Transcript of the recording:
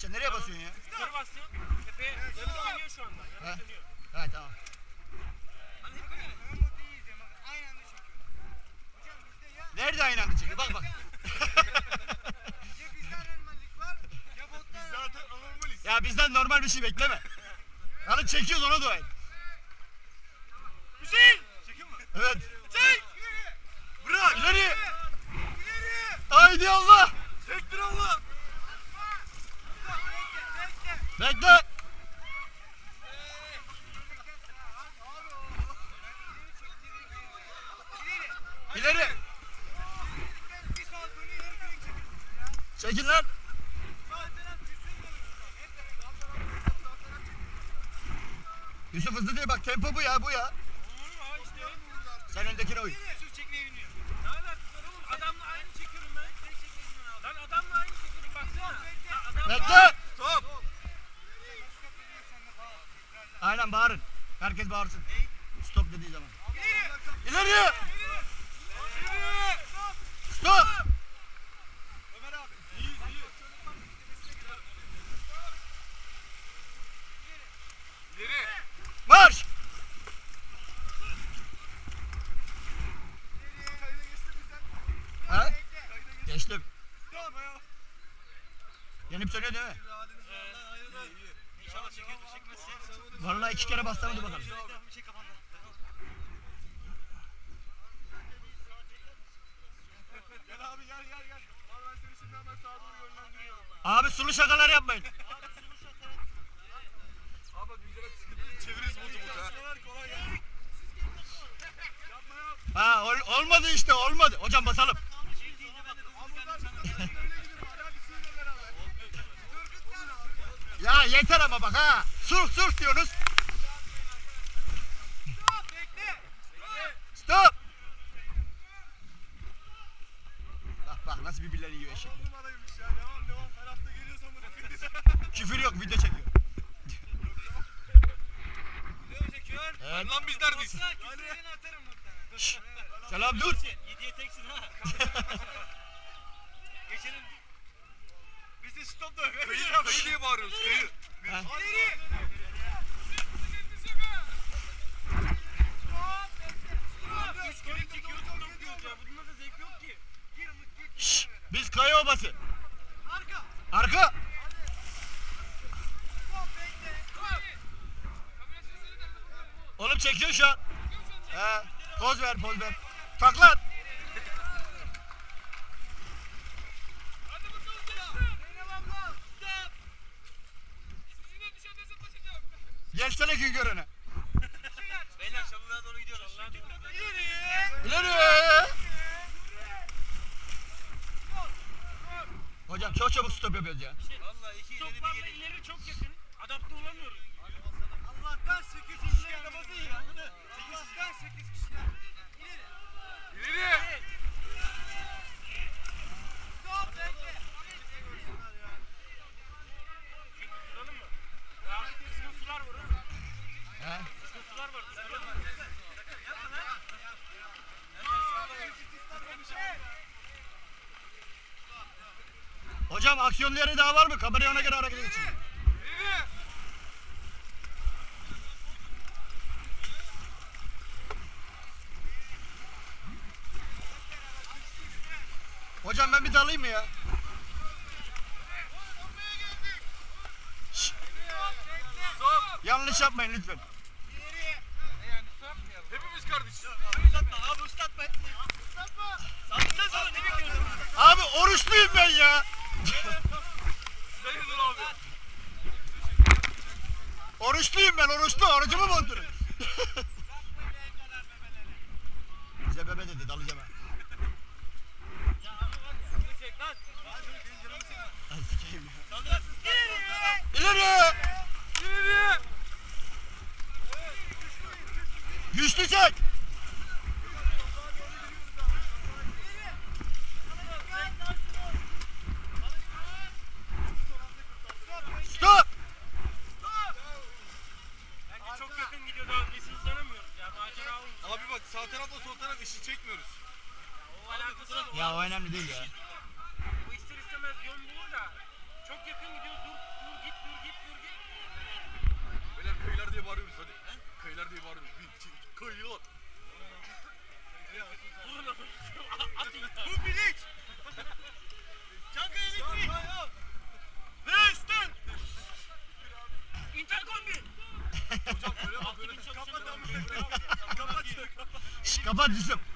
Sen nereye basıyorsun ya? Yukarı bastın. Tepeye dönüyor şu anda. Yanıp dönüyor. Ha tamam. Nerede aynı anda çekiyor? Bak bak. Zaten anomaliz. ya bizden normal bir şey bekleme. Yani çekiyoruz ona dua et. Bekle. İleri. Çekil lan. Yusuf hızlı değil bak tempo bu ya bu ya. Sen öndekine uy. Yusuf çekmeye biniyor. Ne alakası oğlum? Adamla aynı çekiyorum ben. Lan adamla aynı çekiyorum baksana. Bekle. Stop! Aynen bağırın. Herkes bağırsın. Stop dediği zaman. İleri. Stop. Ömer abi. İyi iyi. İleri. Marş. Ha? Geçtim. Stop ya. Yenip söylüyor değil mi? Vallahi iki kere bastırmadı bakalım. Gel abi gel gel gel. Ben seni şimdi hemen sağa doğru yönlendiriyorum. Abi sulu şakalar yapmayın. Abi güzel sıkıntı. Çeviririz botu botu. Ha ol- olmadı işte olmadı. Hocam basalım. Abi buradan öyle gidiyorum. Hadi hadi suyla beraber. Dur git lan abi. Ya yeter ama bak ha. Sulh sulh diyorsunuz. Stop. Bak bak nasıl birbirlerini yiyor eşek. Devam devam. Her hafta geliyoruz ama. Küfür yok video çekiyor. Video çekiyor. Evet. Lan biz neredeyiz? Küfürlerini atarım. Şşş. Selam dur. Yediye teksin ha. Geçelim. Biz de stop da. Kayı, kayı diye bağırıyoruz kayı. Ha. İleri. Biz kaya obası. Arka. Arka. Oğlum çekiyor şu an. He. Poz ver poz ver. Taklat. Gelsene gün görene. Beyler çalılığa doğru gidiyoruz. İleri. İleri. Hocam çok çabuk stop yapıyoruz ya. Vallahi iki ileri bir geri. ileri çok yakın. Adapte olamıyoruz. Allah'tan 8 kişiler kafası iyi. Allah'tan 8 kişiler. İleri. İleri. Stop bekle. Duralım mı? Ya sıkıntılar var oğlum. He. Sıkıntılar var. Duralım mı? Hocam aksiyonlu yeri daha var mı? Kameraya ona göre hareket. İleri. Hocam ben bir dalayım mı ya? Şşş, yanlış yapmayın lütfen. Yani yapmayalım. Hepimiz kardeşiz. Uzatma abi uzatma. Uzatma. Sen sana ne bekliyorsun? Abi oruçluyum ben ya. Hayırdır abi? Oruçluyum ben oruçlu. Orucumu bozdurun. Bize bebe dedi dalacağım ha. İleri. İleri. Güçlü çek. çekmiyoruz. Ya o, alakası, ya, o, ya, o önemli değil ya. Bu ister istemez yön bulur da çok yakın gidiyor dur dur git dur git dur git. Beyler kıyılar diye bağırıyoruz hadi. He? Kıyılar diye bağırıyoruz. Bir, iki, üç, kıyılar. Bu bilinç. Çankaya bitti. Resten. İnterkombi. Hocam böyle bak böyle kapat. Kapat. Kapat. Kapat.